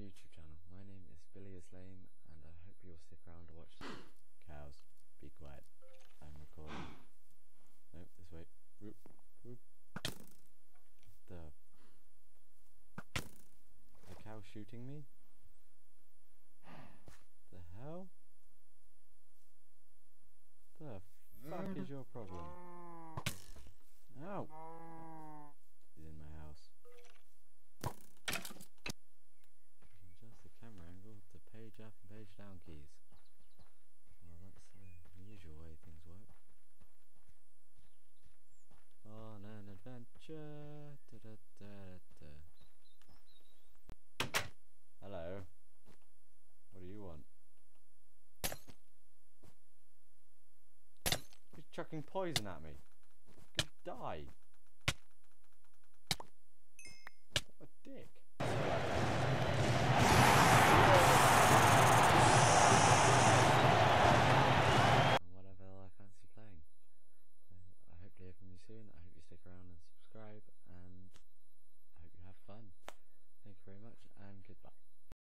YouTube channel. My name is BillyIsLame, and I hope you'll stick around to watch. Cows, be quiet. I'm recording. No, this way. Whoop, whoop. The the cow shooting me? The hell? The fuck is your problem? Ow! He's in my house. Adjust the camera angle to page down keys. Well, that's the usual way things work. On an adventure. Da -da -da. Hello. What do you want? He's chucking poison at me. Could die. What a dick. soon. I hope you stick around and subscribe, and